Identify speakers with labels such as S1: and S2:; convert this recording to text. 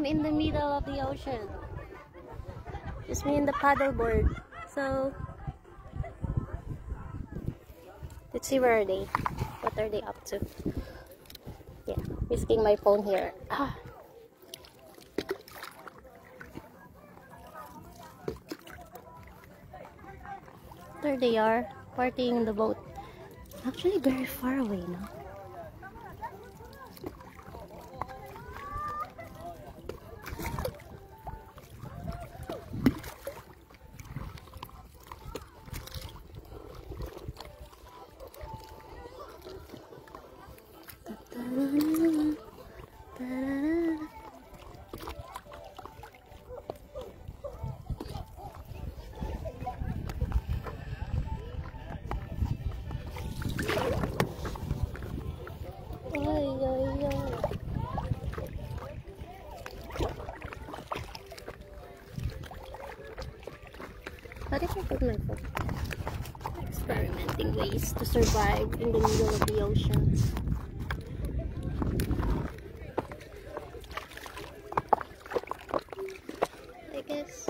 S1: I'm in the middle of the ocean. Just me and the paddleboard. So, let's see where are they. What are they up to? Yeah, risking my phone here. Ah. There they are, partying in the boat. Actually, very far away now. How did I put my foot? Experimenting ways to survive in the middle of the ocean. I guess